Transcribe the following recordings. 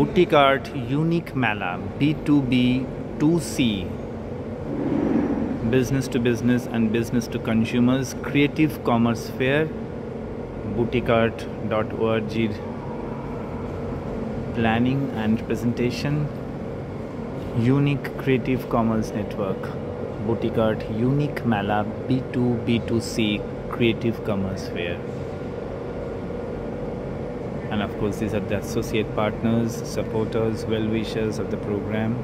Art Unique Mela B2B 2C Business to Business and Business to Consumers Creative Commerce Fair boutiqart.org planning and presentation Unique Creative Commerce Network Boutiqart Unique Mela B2 B2C Creative Commerce Fair and of course these are the associate partners supporters well-wishers of the program.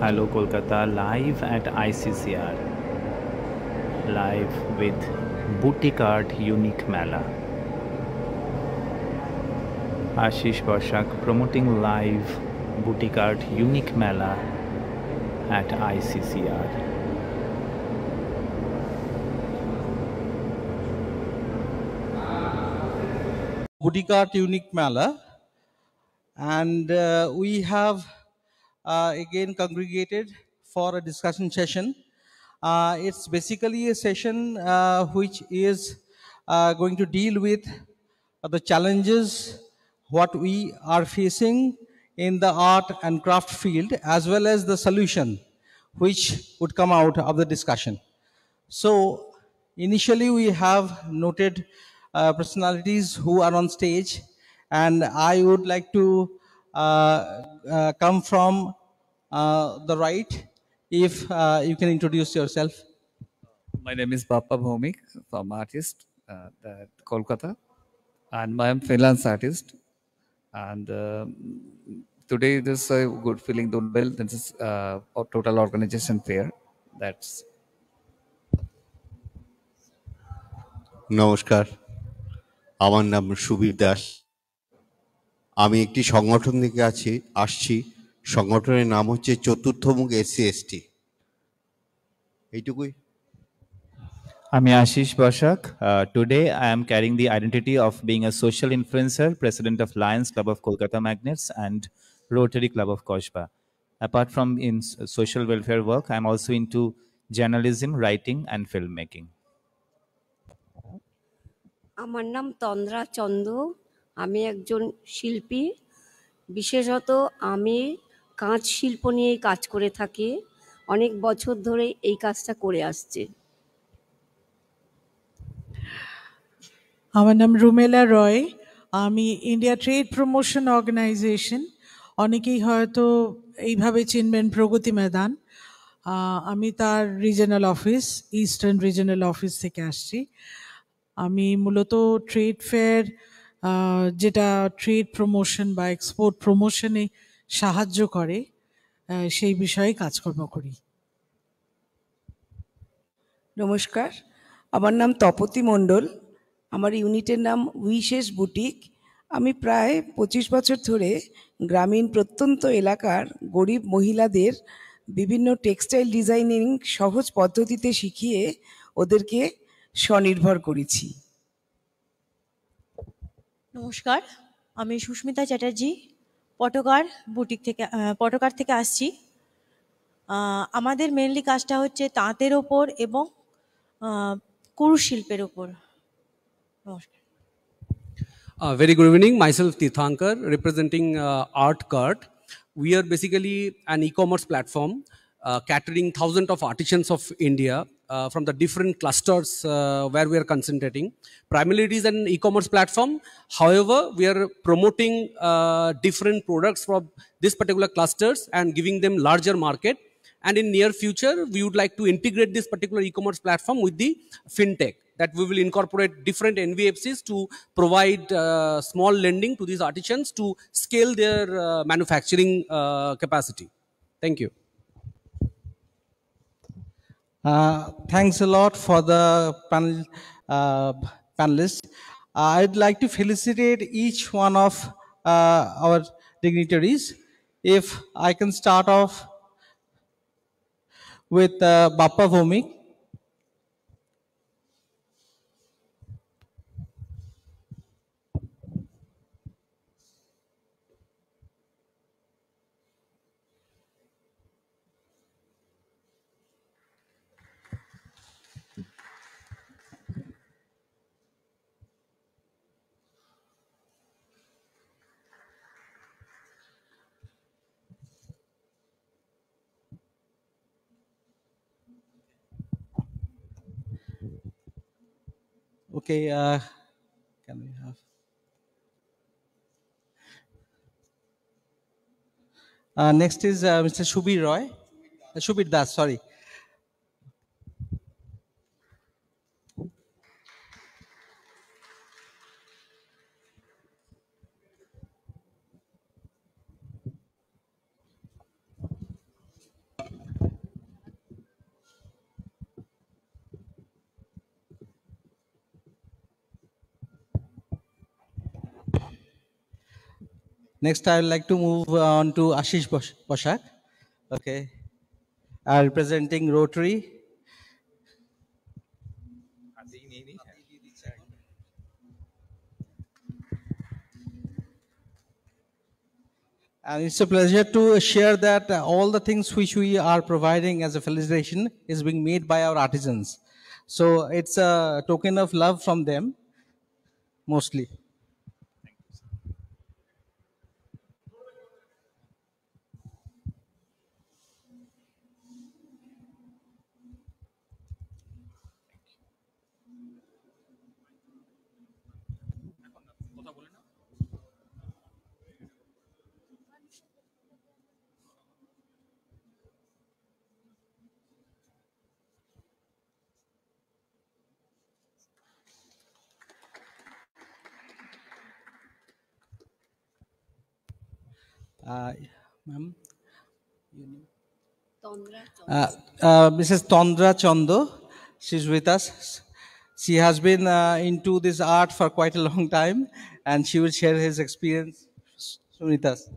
Hello kolkata live at iccr live with boutique art unique mela. Asish Basak promoting live Boutiqart unique mela at iccr Art Unique Mala. And uh, we have uh, again congregated for a discussion session. Uh, it's basically a session uh, which is uh, going to deal with the challenges what we are facing in the art and craft field as well as the solution which would come out of the discussion. So initially we have noted uh, personalities who are on stage. And I would like to uh, uh, come from the right. If you can introduce yourself. My name is Bappa Bhomik, from artist at Kolkata. And I am freelance artist. And uh, today this a good feeling doorbell this is uh, a total organization fair. That's namaskar. আমার নাম সুবীর দাস। আমি একটি সংগঠন থেকে আছি, আসছি। সংগঠনের নাম হচ্ছে চতুর্থমুখ এসসি এসটি এইটুকুই। আমি Ashis Basak. Today I am carrying the identity of being a social influencer president of Lions Club of Kolkata Magnets and Rotary Club of Kasba apart from in social welfare work I am also into journalism writing and film making আমার নাম তন্দ্রা চন্দ। আমি একজন শিল্পী। বিশেষত আমি কাঁচ শিল্প নিয়েই কাজ করে থাকি। অনেক বছর ধরে এই কাজটা করে আসছে। আমার নাম রুমেলা রয়। আমি ইন্ডিয়া ট্রেড প্রমোশন অর্গানাইজেশন। অনেকেই হয়তো এইভাবে চিনবেন প্রগতি ময়দান আমি তার regional office, eastern regional office থেকে আসছি। আমি মূলত ট্রেড ফেয়ার যেটা ট্রেড প্রমোশন বা এক্সপোর্ট প্রমোশনে সাহায্য করে সেই বিষয়ে কাজকর্ম করি। নমস্কার। আমার নাম তপতি মণ্ডল। আমার ইউনিটের নাম উইশেষ বুটিক। আমি প্রায় পঁচিশ বছর ধরে গ্রামীণ প্রত্যন্ত এলাকার গরিব মহিলাদের বিভিন্ন টেক্সটাইল ডিজাইনিং সহজ পদ্ধতিতে শিখিয়ে ওদেরকে স্বনির্ভর করেছি। নমস্কার আমি সুস্মিতা চ্যাটার্জি পটকার বুটিক থেকে পটকার থেকে আসছি। আমাদের মেনলি কাজটা হচ্ছে তাঁতের ওপর এবং কুরুশিল্পের ওপর। Very good evening myself Tirthankar representing art cart we are basically an e commerce platform catering thousand of artisans of India uh, from the different clusters uh, where we are concentrating. Primarily, it is an e-commerce platform. However, we are promoting uh, different products from this particular clusters and giving them larger market. And in near future, we would like to integrate this particular e-commerce platform with the fintech that we will incorporate different NBFCs to provide uh, small lending to these artisans to scale their uh, manufacturing uh, capacity. Thank you. Uh, thanks a lot for the panel, uh, panelists. I'd like to felicitate each one of uh, our dignitaries. If I can start off with uh, Bappa Vomik. Okay, uh, can we have? Uh, next is uh, Mr. Shubir Roy. Uh, Shubir Das, sorry. Next, I would like to move on to Asish Basak. Okay, uh, representing Rotary. And it's a pleasure to share that all the things which we are providing as a felicitation is being made by our artisans. So it's a token of love from them, mostly. Uh, Mrs. Uh, uh, Tondra Chondo, she's with us. She has been into this art for quite a long time, and she will share his experience with us.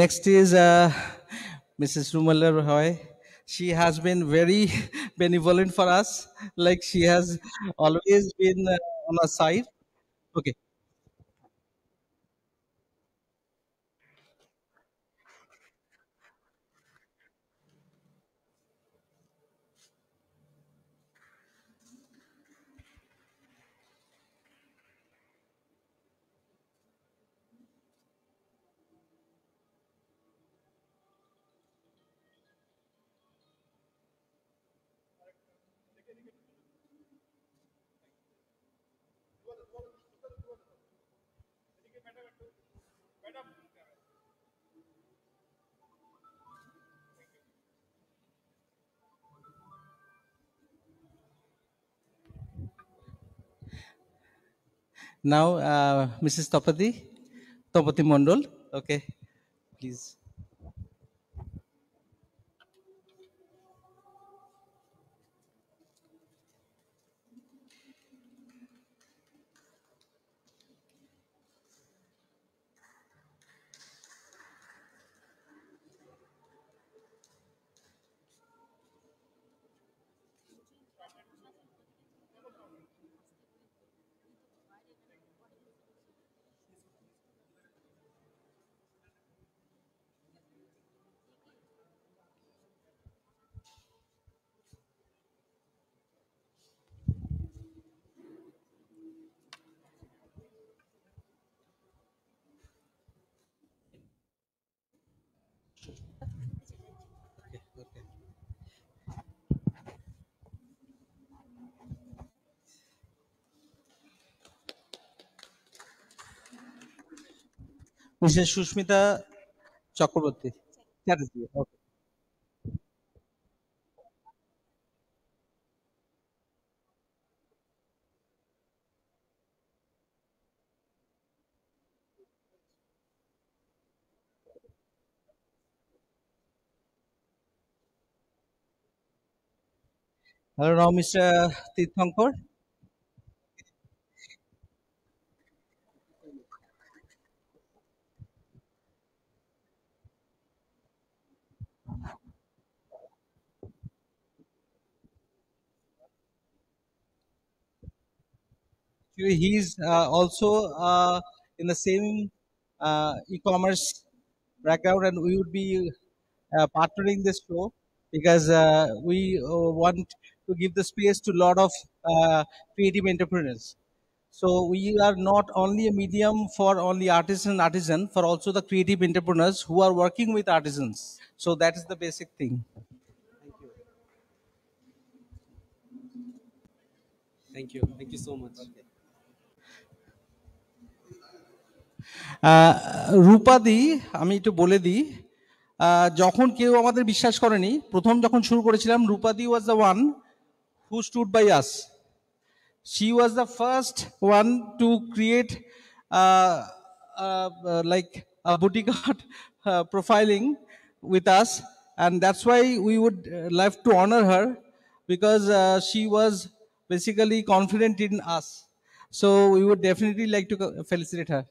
Next is uh, Mrs. Rumela Roy. She has been very benevolent for us. Like she has always been uh, on our side. Okay. Now, uh, Mrs. Topati, Topati Mondol. Okay, please. Mrs Susmita Chakraborty Chatterjee okay Hello, now Mr. Tirthankar. He's uh, also uh, in the same uh, e-commerce background, and we would be uh, partnering this show because uh, we uh, want to give the space to a lot of uh, creative entrepreneurs. So we are not only a medium for only artists and artisan, for also the creative entrepreneurs who are working with artisans. So that is the basic thing. Thank you. Thank you so much. রূপাদি আমি একটু বলে দিই যখন কেউ আমাদের বিশ্বাস করেনি প্রথম যখন শুরু করেছিলাম রূপাদি was the one who stood by us. She was the first one to create uh, uh, uh like a boutique art uh, profiling with us and that's why we would uh, love to honor her because she was basically confident in us. So we would definitely like to felicitate her.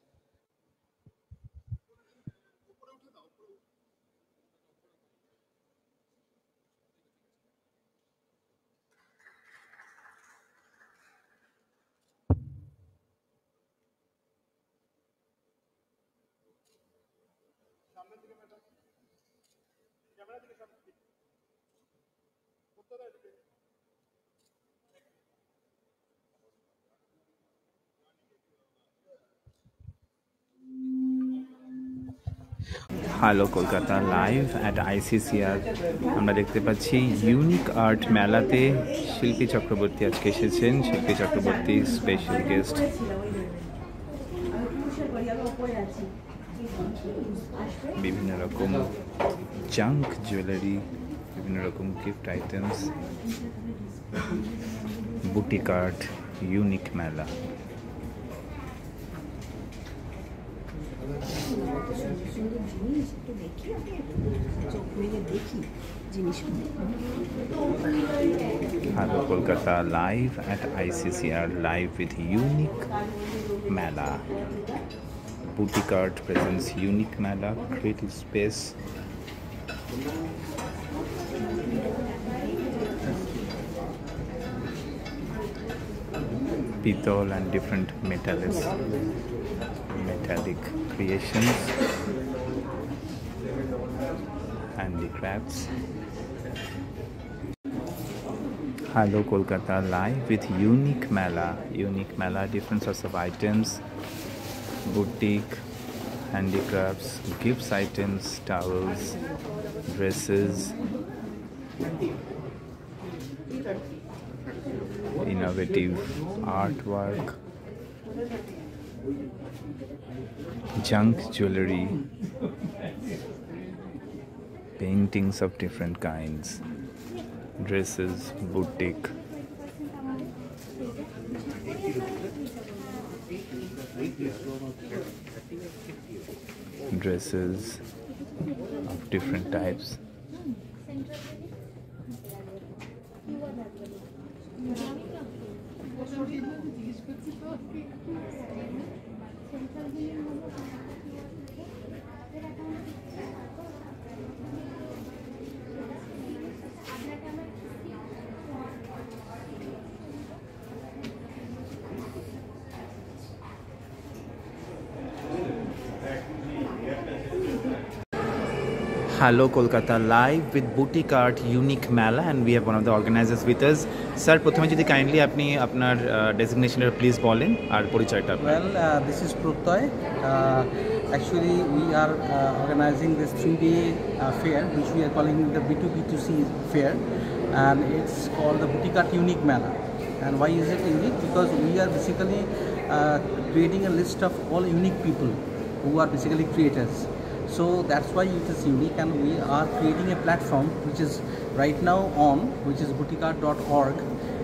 Hello Kolkata live at ICCR আমরা দেখতে পাচ্ছি unique art মেলাতে শিল্পী চক্রবর্তী আজকে এসেছেন, শিল্পী Chakraborty special guest বিভিন্ন রকম জাঙ্ক জুয়েলারি বিভিন্ন রকম gift items boutique art unique Mela Hello Kolkata live at ICCR live with Unique Mela. Boutiqart presents Unique Mela, creative space. Pitol and different metallic, metallic creations, handicrafts. Hello Kolkata live with Unique Mela. Unique Mela, different sorts of items, boutique, handicrafts, gifts items, towels, dresses, innovative artwork, junk jewelry, paintings of different kinds dresses, boutique. Dresses of different types. Hello Kolkata live with Boutique Art Unique Mela, and we have one of the organizers with us. Sir প্রথমে যদি kindly আপনি আপনার ডেজিগনেশনটা please বলেন আর পরিচয়টা well this is Pratyay actually we are organising this three day fair which we are calling the B to B to C fair and it's call the boutique art unique Mela and why is it unique because we are basically creating a list of all unique people who are basically creators So that's why it is unique, and we are creating a platform which is right now on, which is boutiqart.org,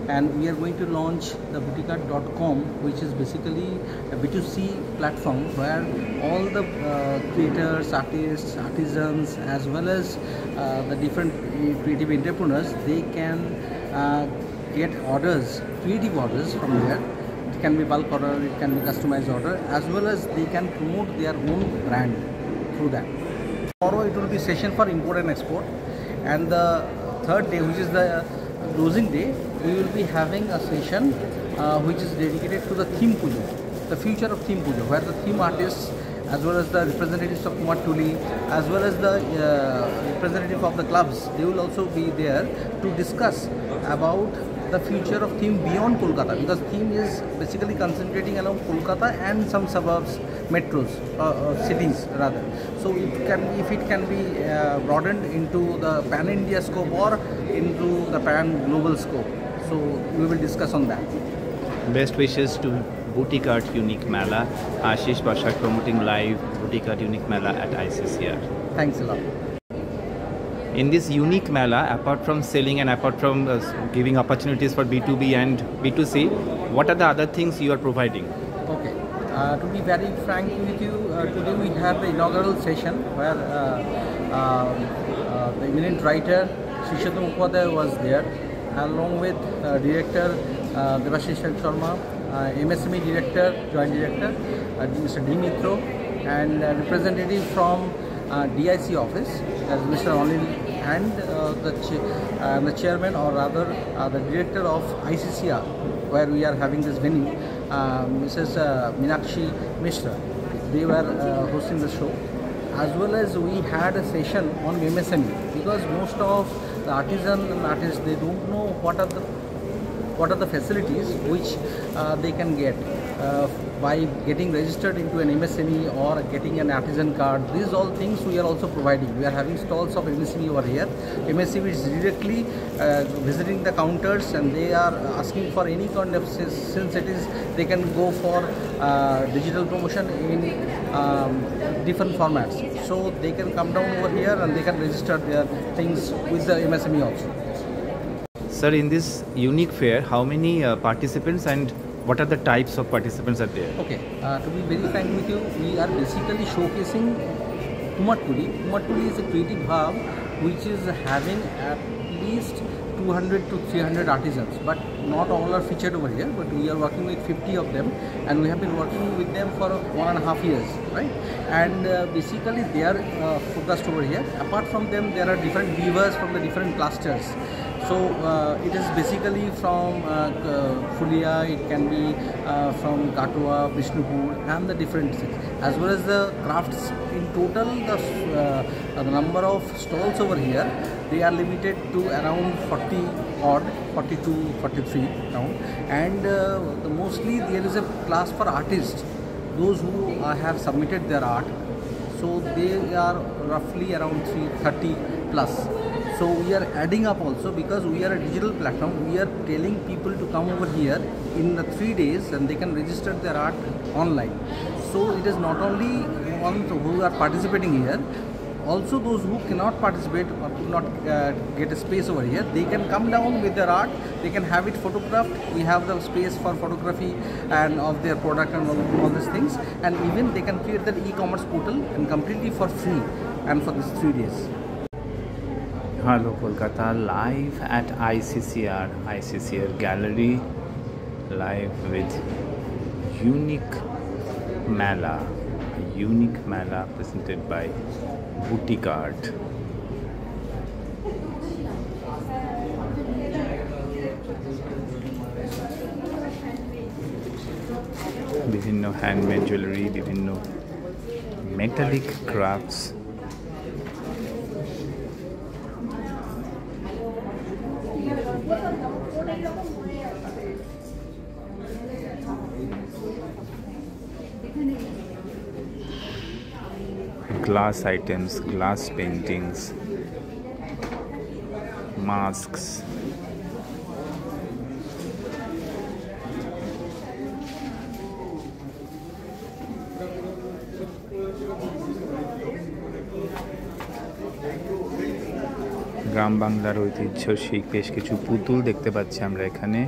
and we are going to launch the boutiqart.com, which is basically a B2C platform where all the uh, creators, artists, artisans, as well as uh, the different creative entrepreneurs, they can uh, get orders, creative orders from there. It can be bulk order, it can be customized order, as well as they can promote their own brand through that. Tomorrow it will be session for import and export, and the third day, which is the closing day, we will be having a session uh, which is dedicated to the theme puja, the future of theme puja, where the theme artists as well as the representatives of Kumar Tuli, as well as the uh, representative of the clubs. They will also be there to discuss about the future of theme beyond Kolkata because theme is basically concentrating along Kolkata and some suburbs, metros, uh, uh, cities rather. So it can, if it can be uh, broadened into the pan India scope or into the pan global scope. So we will discuss on that. Best wishes to Boutiqart Unique Mela. Asish Basak promoting live Boutiqart Unique Mela at ICCR. Thanks a lot. In this unique Mela, apart from selling and apart from uh, giving opportunities for B2B and B2C, what are the other things you are providing? Okay. Uh, to be very frank with you, uh, today we have the inaugural session where uh, um, uh, the eminent writer Shirshendu Mukhopadhyay was there, along with uh, director uh, Devashish Sharma, MSME director, joint director, Mr. D. Mitra, and representative from uh, DIC office, as Mr. Anil, and uh, the, ch- uh, the chairman, or rather uh, the director of ICCR, where we are having this venue, Mrs. Minakshi Mishra. They were hosting the show. As well as we had a session on MSME because most of the artisan and artists they don't know what are the what are the facilities which uh, they can get uh, by getting registered into an MSME or getting an artisan card. These all things we are also providing. We are having stalls of MSME over here. MSME is directly uh, visiting the counters and they are asking for any kind of since it is they can go for uh, digital promotion in um, different formats. So they can come down over here and they can register their things with the MSME also. Sir, in this unique fair, how many uh, participants and what are the types of participants are there? Okay, uh, to be very frank with you, we are basically showcasing Kumartuli. Kumartuli is a creative hub which is having at least 200 to 300 artisans, but not all are featured over here. But we are working with 50 of them, and we have been working with them for one and a half years, right? And uh, basically, they are uh, focused over here. Apart from them, there are different weavers from the different clusters. So uh, it is basically from uh, Fulia, it can be uh, from Katwa, Vishnupur and the different things. As well as the crafts in total, the, uh, the number of stalls over here, they are limited to around 40 odd, 42, 43 now. And uh, the mostly there is a class for artists, those who uh, have submitted their art. So they are roughly around 330 plus. So we are adding up also because we are a digital platform. We are telling people to come over here in the three days and they can register their art online. So it is not only ones who are participating here, also those who cannot participate or could not uh, get a space over here, they can come down with their art. They can have it photographed. We have the space for photography and of their product and all, all these things. And even they can create their e-commerce portal and completely for free and for these three days. Hello Kolkata, live at ICCR, ICCR Gallery, live with Unique Mala, a unique Mala presented by Boutique Art. বিভিন্ন handmade jewellery বিভিন্ন metallic crafts glass items, glass paintings, masks. গ্রাম বাংলার ঐতিহ্য সেই বেশ কিছু পুতুল দেখতে পাচ্ছি আমরা এখানে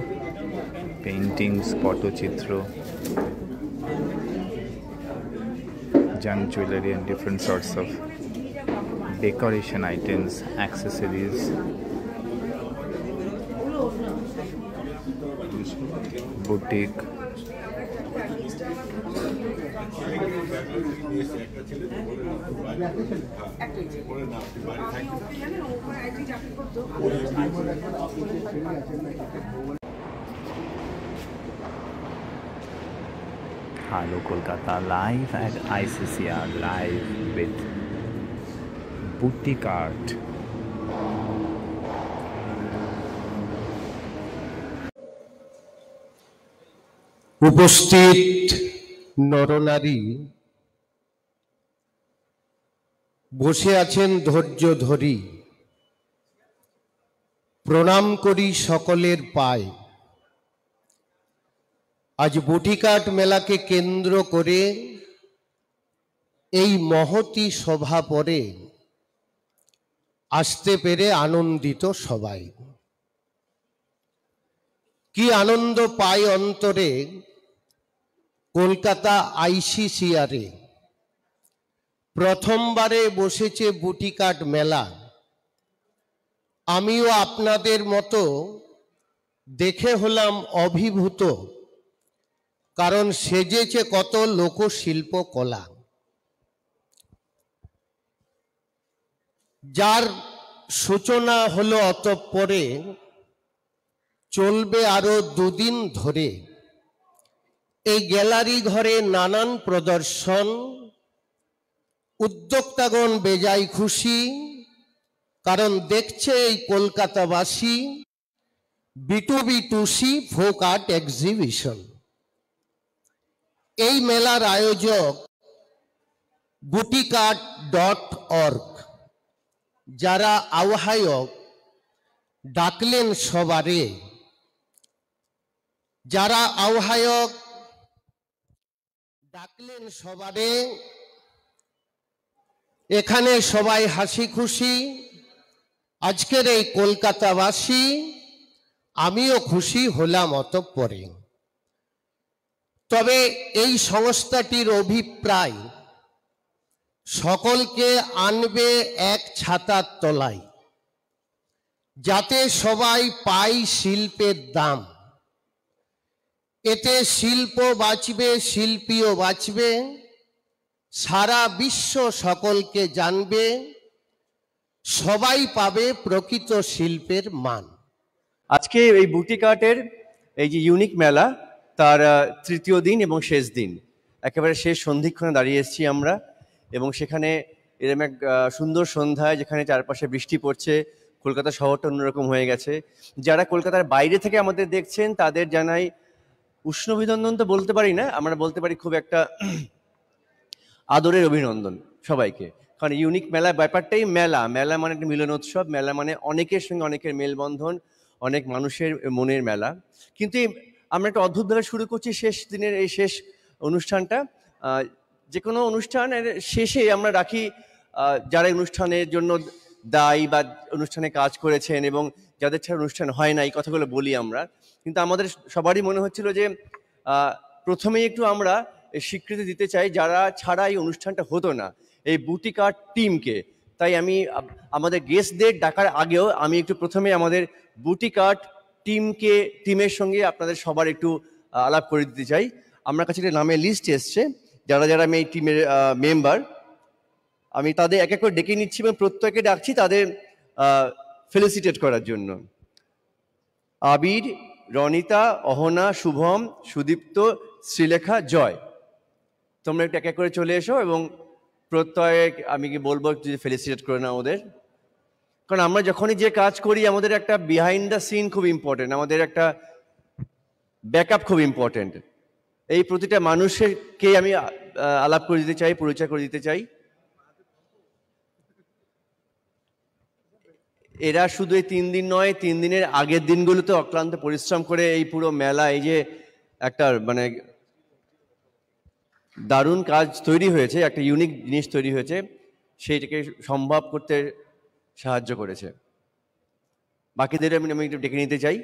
পেন্টিংস পটচিত্র junk jewelry and different sorts of decoration items, accessories. Boutique. Hello Kolkata live at ICCR live with Boutique Art. উপস্থিত নরনারী বসে আছেন ধৈর্য ধরি প্রণাম করি সকলের পায় আজ বটিকাট মেলাকে কেন্দ্র করে এই মহতি সভা পরে আসতে পেরে আনন্দিত সবাই। কি আনন্দ পায় অন্তরে কলকাতা আইসিসিআরে প্রথমবারে বসেছে বুটিকাট মেলা। আমিও আপনাদের মতো দেখে হলাম অভিভূত। কারণ সেজেছে কত লোকশিল্প কলা। যার সূচনা হলো অতঃপরে চলবে আরও দুদিন ধরে। এই গ্যালারি ঘরে নানান প্রদর্শন, উদ্যোক্তাগণ বেজায় খুশি, কারণ দেখছে এই কলকাতাবাসী B to B to C folk art exhibition. এই মেলার আয়োজক বুটিকার্ট ডট অর্গ। যারা আহ্বায়ক ডাকলেন সবারে। যারা আহ্বায়ক ডাকলেন সবারে, এখানে সবাই হাসি খুশি আজকের এই কলকাতাবাসী, আমিও খুশি হলাম অতঃপরে। তবে এই সংস্থাটির অভিপ্রায়, সকলকে আনবে এক ছাতার তলায়, যাতে সবাই পায় শিল্পের দাম। এতে শিল্প বাঁচবে, শিল্পীও বাঁচবে, সারা বিশ্ব সকলকে জানবে, সবাই পাবে প্রকৃত শিল্পের মান। আজকে এই বুটিক আর্টের এই যে ইউনিক মেলা তার তৃতীয় দিন এবং শেষ দিন। একেবারে শেষ সন্ধিক্ষণে দাঁড়িয়ে এসেছি আমরা এবং সেখানে এরকম এক সুন্দর সন্ধ্যায় যেখানে চারপাশে বৃষ্টি পড়ছে, কলকাতা শহরটা অন্যরকম হয়ে গেছে। যারা কলকাতার বাইরে থেকে আমাদের দেখছেন, তাদের জানাই উষ্ণ অভিনন্দন তো বলতে পারি না, আমরা বলতে পারি খুব একটা আদরের অভিনন্দন সবাইকে। কারণ ইউনিক মেলা, ব্যাপারটাই মেলা। মেলা মানে একটা মিলন উৎসব মেলা মানে অনেকের সঙ্গে অনেকের মেলবন্ধন, অনেক মানুষের মনের মেলা। কিন্তু এই আমরা একটা অদ্ভুত অদ্ভুতভাবে শুরু করছি শেষ দিনের এই শেষ অনুষ্ঠানটা। যে কোনো অনুষ্ঠানের শেষে আমরা রাখি যারা অনুষ্ঠানের জন্য দায়ী বা অনুষ্ঠানে কাজ করেছেন এবং যাদের ছাড়া অনুষ্ঠান হয় না, এই কথাগুলো বলি আমরা। কিন্তু আমাদের সবারই মনে হচ্ছিল যে প্রথমেই একটু আমরা স্বীকৃতি দিতে চাই, যারা ছাড়া এই অনুষ্ঠানটা হতো না, এই বুটিক টিমকে। তাই আমি আমাদের গেস্টদের ডাকার আগেও আমি একটু প্রথমে আমাদের বুটিক টিমকে, টিমের সঙ্গে আপনাদের সবার একটু আলাপ করে দিতে চাই। আমার কাছে একটা নামের লিস্ট এসছে। যারা যারা আমি এই টিমের মেম্বার আমি তাদের এক এক করে ডেকে নিচ্ছি এবং প্রত্যেকে ডাকছি তাদের ফেলিসিটেট করার জন্য। আবির, রনিতা, অহনা, শুভম, সুদীপ্ত, শ্রীলেখা, জয়। তোমরা একটু এক এক করে চলে এসো এবং প্রত্যয় আমি কি বলব, একটু ফেলিসিটেট করে নাও ওদের। কারণ আমরা যখনই যে কাজ করি, আমাদের একটা বিহাইন্ড দ্য সিন খুব ইম্পর্টেন্ট আমাদের একটা ব্যাকআপ খুব ইম্পর্টেন্ট এই প্রতিটা মানুষেরকে আমি আলাপ করে দিতে চাই, পরিচয় করে দিতে চাই। এরা শুধু এই তিন দিন নয়, তিন দিনের আগের দিনগুলোতে অক্লান্ত পরিশ্রম করে এই পুরো মেলা, এই যে একটা মানে দারুণ কাজ তৈরি হয়েছে, একটা ইউনিক জিনিস তৈরি হয়েছে, সেইটাকে সম্ভব করতে সাহায্য করেছে। বাকিদের আমি আমি একটু ডেকে নিতে চাই।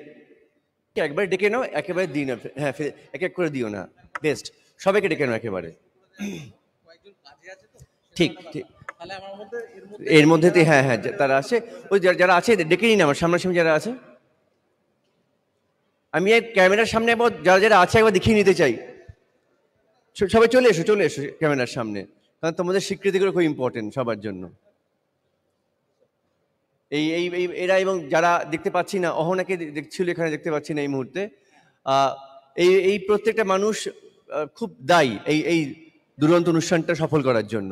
একবার ডেকে নাও, একেবারে দিই না হ্যাঁ এক এক করে দিও না। বেস্ট। সবাইকে ডেকে নাও একেবারে। ঠিক ঠিক। এর মধ্যে হ্যাঁ হ্যাঁ তারা আছে, ওই যারা- আছে, ডেকে নিন আমার সামনাসামনি যারা আছে। আমি ক্যামেরার সামনে একবার যারা যারা আছে, একবার দেখিয়ে নিতে চাই। সবাই চলে এসো চলে এসো ক্যামেরার সামনে। কারণ তোমাদের স্বীকৃতিগুলো খুব ইম্পর্টেন্ট সবার জন্য। এই এই এরা এবং যারা দেখতে পাচ্ছি না, অহনাকে দেখছিল এখানে দেখতে পাচ্ছি না এই মুহূর্তে। এই এই প্রত্যেকটা মানুষ খুব দায়ী এই এই দুরন্ত অনুষ্ঠানটা সফল করার জন্য।